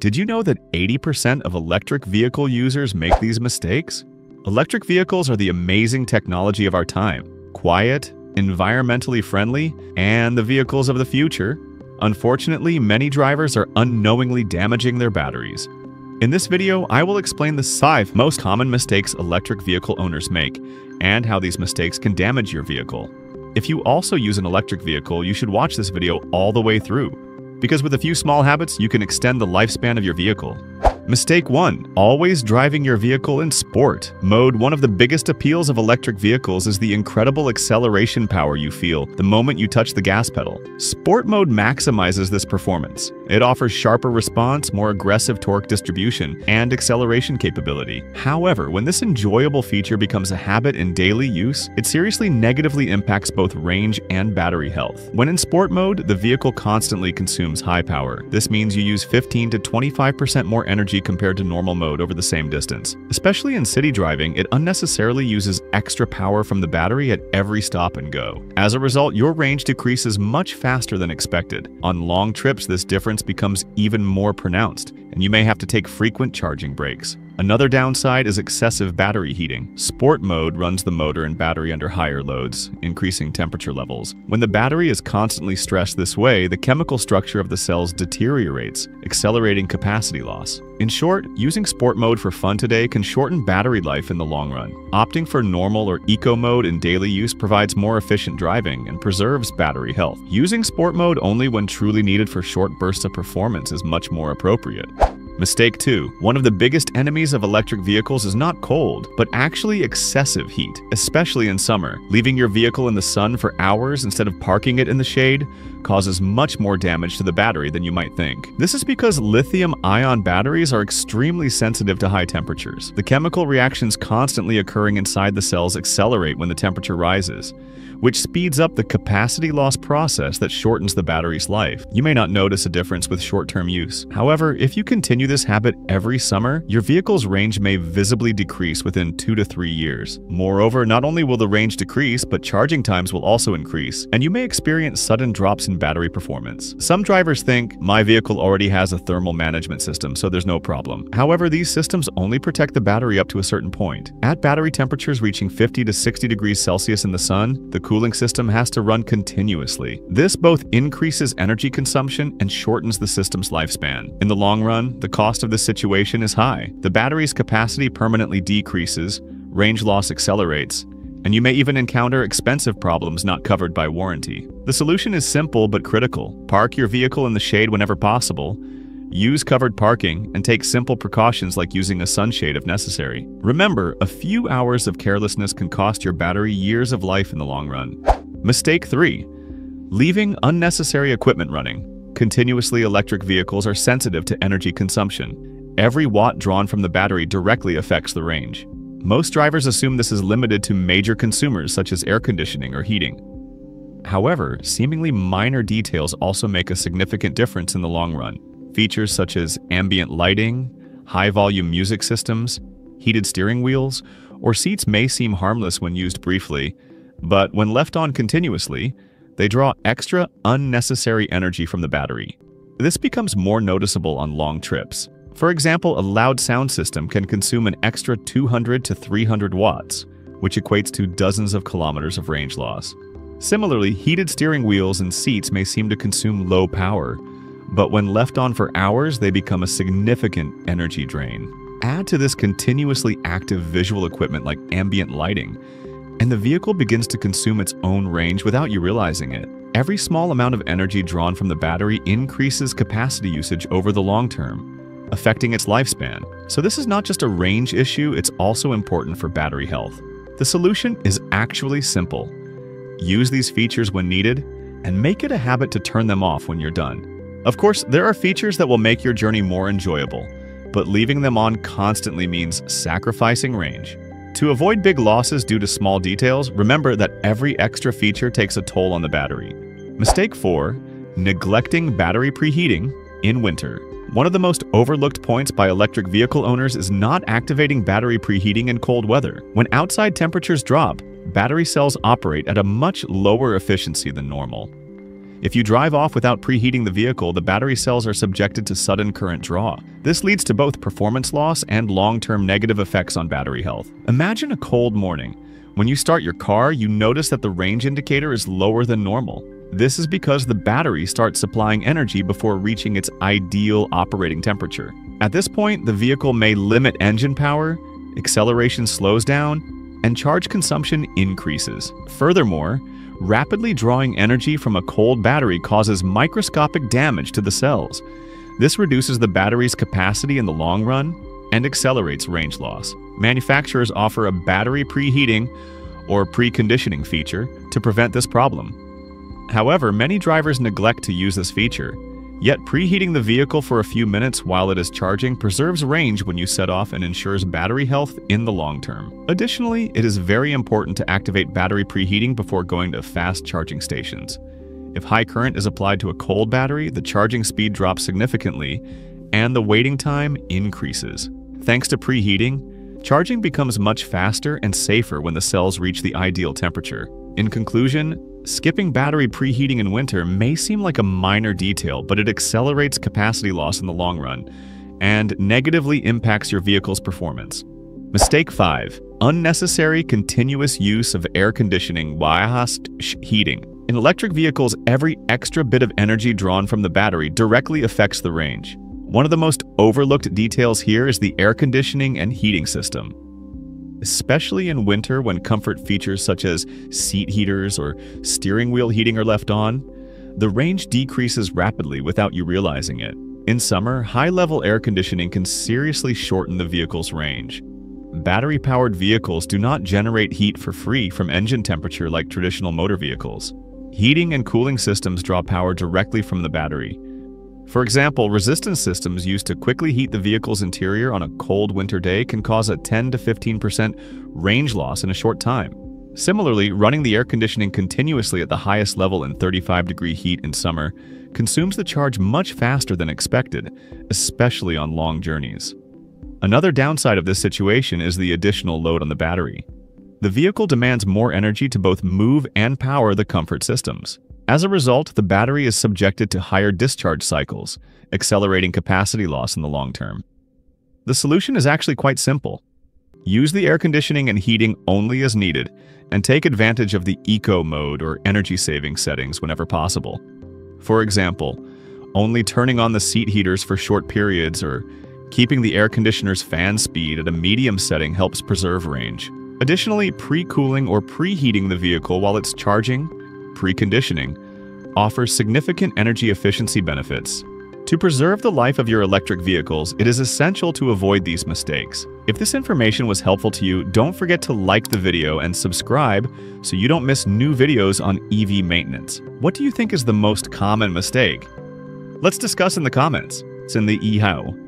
Did you know that 80% of electric vehicle users make these mistakes? Electric vehicles are the amazing technology of our time. Quiet, environmentally friendly, and the vehicles of the future. Unfortunately, many drivers are unknowingly damaging their batteries. In this video, I will explain the five most common mistakes electric vehicle owners make and how these mistakes can damage your vehicle. If you also use an electric vehicle, you should watch this video all the way through because with a few small habits, you can extend the lifespan of your vehicle. Mistake 1. Always driving your vehicle in sport mode. One of the biggest appeals of electric vehicles is the incredible acceleration power you feel the moment you touch the gas pedal. Sport mode maximizes this performance. It offers sharper response, more aggressive torque distribution, and acceleration capability. However, when this enjoyable feature becomes a habit in daily use, it seriously negatively impacts both range and battery health. When in sport mode, the vehicle constantly consumes high power. This means you use 15 to 25% more energy compared to normal mode over the same distance. Especially in city driving, it unnecessarily uses extra power from the battery at every stop and go. As a result, your range decreases much faster than expected. On long trips, this difference becomes even more pronounced, and you may have to take frequent charging breaks. Another downside is excessive battery heating. Sport mode runs the motor and battery under higher loads, increasing temperature levels. When the battery is constantly stressed this way, the chemical structure of the cells deteriorates, accelerating capacity loss. In short, using sport mode for fun today can shorten battery life in the long run. Opting for normal or eco mode in daily use provides more efficient driving and preserves battery health. Using sport mode only when truly needed for short bursts of performance is much more appropriate. Mistake 2. One of the biggest enemies of electric vehicles is not cold, but actually excessive heat, especially in summer. Leaving your vehicle in the sun for hours instead of parking it in the shade causes much more damage to the battery than you might think. This is because lithium-ion batteries are extremely sensitive to high temperatures. The chemical reactions constantly occurring inside the cells accelerate when the temperature rises which speeds up the capacity loss process that shortens the battery's life. You may not notice a difference with short-term use. However, if you continue this habit every summer, your vehicle's range may visibly decrease within two to three years. Moreover, not only will the range decrease, but charging times will also increase, and you may experience sudden drops in battery performance. Some drivers think, my vehicle already has a thermal management system, so there's no problem. However, these systems only protect the battery up to a certain point. At battery temperatures reaching 50 to 60 degrees Celsius in the sun, the cooling system has to run continuously. This both increases energy consumption and shortens the system's lifespan. In the long run, the cost of this situation is high. The battery's capacity permanently decreases, range loss accelerates, and you may even encounter expensive problems not covered by warranty. The solution is simple but critical. Park your vehicle in the shade whenever possible, Use covered parking and take simple precautions like using a sunshade if necessary. Remember, a few hours of carelessness can cost your battery years of life in the long run. Mistake 3. Leaving unnecessary equipment running. Continuously electric vehicles are sensitive to energy consumption. Every watt drawn from the battery directly affects the range. Most drivers assume this is limited to major consumers such as air conditioning or heating. However, seemingly minor details also make a significant difference in the long run. Features such as ambient lighting, high-volume music systems, heated steering wheels, or seats may seem harmless when used briefly, but when left on continuously, they draw extra unnecessary energy from the battery. This becomes more noticeable on long trips. For example, a loud sound system can consume an extra 200 to 300 watts, which equates to dozens of kilometers of range loss. Similarly, heated steering wheels and seats may seem to consume low power, but when left on for hours, they become a significant energy drain. Add to this continuously active visual equipment like ambient lighting, and the vehicle begins to consume its own range without you realizing it. Every small amount of energy drawn from the battery increases capacity usage over the long term, affecting its lifespan. So this is not just a range issue, it's also important for battery health. The solution is actually simple. Use these features when needed, and make it a habit to turn them off when you're done. Of course, there are features that will make your journey more enjoyable, but leaving them on constantly means sacrificing range. To avoid big losses due to small details, remember that every extra feature takes a toll on the battery. Mistake 4. Neglecting battery preheating in winter. One of the most overlooked points by electric vehicle owners is not activating battery preheating in cold weather. When outside temperatures drop, battery cells operate at a much lower efficiency than normal. If you drive off without preheating the vehicle, the battery cells are subjected to sudden current draw. This leads to both performance loss and long-term negative effects on battery health. Imagine a cold morning. When you start your car, you notice that the range indicator is lower than normal. This is because the battery starts supplying energy before reaching its ideal operating temperature. At this point, the vehicle may limit engine power, acceleration slows down, and charge consumption increases. Furthermore, rapidly drawing energy from a cold battery causes microscopic damage to the cells. This reduces the battery's capacity in the long run and accelerates range loss. Manufacturers offer a battery preheating or preconditioning feature to prevent this problem. However, many drivers neglect to use this feature, yet preheating the vehicle for a few minutes while it is charging preserves range when you set off and ensures battery health in the long term. Additionally, it is very important to activate battery preheating before going to fast charging stations. If high current is applied to a cold battery, the charging speed drops significantly and the waiting time increases. Thanks to preheating, charging becomes much faster and safer when the cells reach the ideal temperature. In conclusion, skipping battery preheating in winter may seem like a minor detail, but it accelerates capacity loss in the long run and negatively impacts your vehicle's performance. Mistake 5. Unnecessary continuous use of air conditioning whilst heating. In electric vehicles, every extra bit of energy drawn from the battery directly affects the range. One of the most overlooked details here is the air conditioning and heating system. Especially in winter when comfort features such as seat heaters or steering wheel heating are left on, the range decreases rapidly without you realizing it. In summer, high-level air conditioning can seriously shorten the vehicle's range. Battery-powered vehicles do not generate heat for free from engine temperature like traditional motor vehicles. Heating and cooling systems draw power directly from the battery, for example, resistance systems used to quickly heat the vehicle's interior on a cold winter day can cause a 10 to 15% range loss in a short time. Similarly, running the air conditioning continuously at the highest level in 35 degree heat in summer consumes the charge much faster than expected, especially on long journeys. Another downside of this situation is the additional load on the battery. The vehicle demands more energy to both move and power the comfort systems. As a result, the battery is subjected to higher discharge cycles, accelerating capacity loss in the long term. The solution is actually quite simple. Use the air conditioning and heating only as needed, and take advantage of the eco mode or energy saving settings whenever possible. For example, only turning on the seat heaters for short periods or keeping the air conditioner's fan speed at a medium setting helps preserve range. Additionally, pre-cooling or preheating the vehicle while it's charging preconditioning, offers significant energy efficiency benefits. To preserve the life of your electric vehicles, it is essential to avoid these mistakes. If this information was helpful to you, don't forget to like the video and subscribe so you don't miss new videos on EV maintenance. What do you think is the most common mistake? Let's discuss in the comments. It's in the eHow.